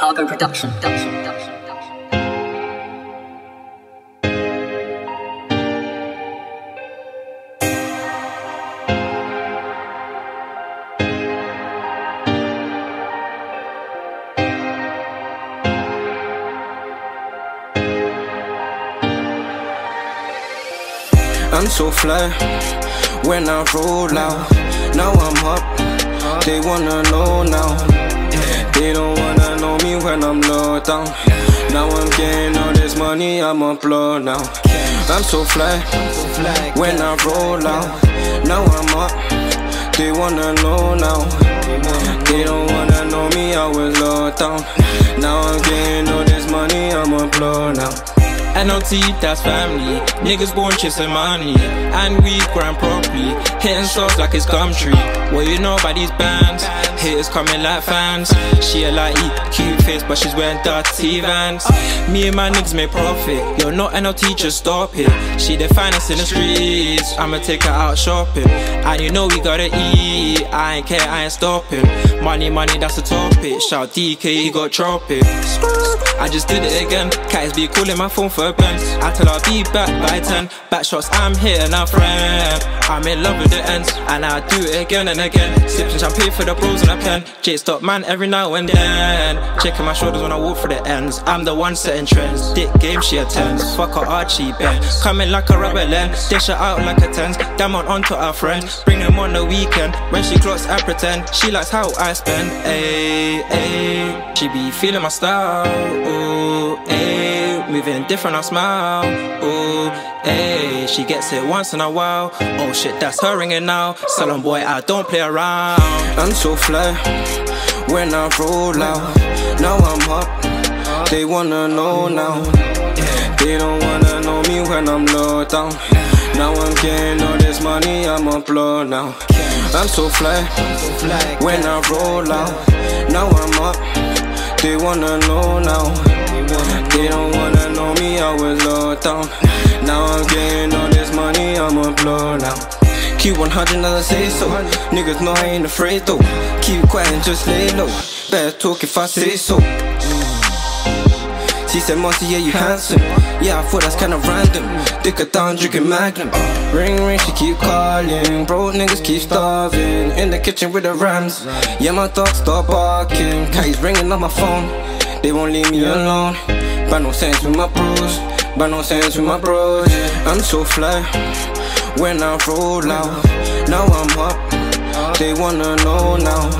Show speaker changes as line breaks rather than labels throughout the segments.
Algo Production.
I'm so fly when I roll out. Now I'm up, they wanna know now. They don't when I'm low down. Now I'm getting all this money, I'm a blow now. I'm so fly when I roll out. Now I'm up, they wanna know now. They don't wanna know me, I was low down. Now I'm getting all this money, I'm a blow now.
NLT, that's family. Niggas born chasing money, and we grind properly. Hitting songs like it's Gumtree. What you know about these bands? Haters coming like fans. She a like cute face, but she's wearing dirty vans. Me and my niggas make profit. You're not NLT, just stop it. She the finest in the streets. I'ma take her out shopping, and you know we gotta eat. I ain't care, I ain't stopping. Money, money, that's the topic. Shout DK, he got tropic. I just did it again. Cats be calling my phone for a pen. I tell I'll be back by 10. Back shots, I'm here now, friend. I'm in love with the ends, and I do it again and again. Sipping champagne for the bros and a pen. J stop man every now and then. Checking my shoulders when I walk through the ends. I'm the one setting trends. Dick game she attends. Fuck her Archie Ben. Coming like a rubber land. Dish her out like a tens. Diamond onto our friend. Bring them on the weekend. When she clocks, I pretend. She likes how I spend. Ayy, ayy. She be feeling my style. Ooh, ayy. Moving different, I smile. Ooh, ayy. She gets it once in a while. Oh shit, that's her ringing now. Salon boy, I don't play around.
I'm so fly when I roll out. Now I'm up, they wanna know now. They don't wanna know me when I'm low down. Now I'm getting all this money, I'm a blow now. I'm so fly when I roll out. Now I'm up, they wanna know now. They don't wanna know me, I was low down. Now I'm getting all this money, I'm a blow now. Keep 100 as I say so. Niggas know I ain't afraid though. Keep quiet and just lay low. Better talk if I say so. She said, Monty, yeah, you handsome. Yeah, I thought that's kinda random. Dick a down, drinking Magnum. Ring, ring, she keep calling. Bro, niggas keep starving. In the kitchen with the rams. Yeah, my dog start barking. Kai's ringing on my phone. They won't leave me alone. But no sense with my bros. But no sense with my bros. Yeah. I'm so fly when I roll out. Now I'm up. They wanna know now.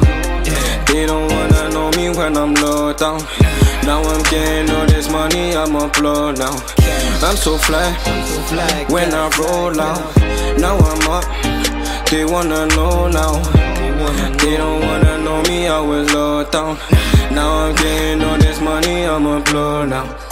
They don't wanna know me when I'm low down. Now I'm getting all this money, I'm a blow now. I'm so fly when I roll out. Now I'm up. They wanna know now. They don't wanna know me, I was low down. Now I'm getting all this money, I'm a blow now.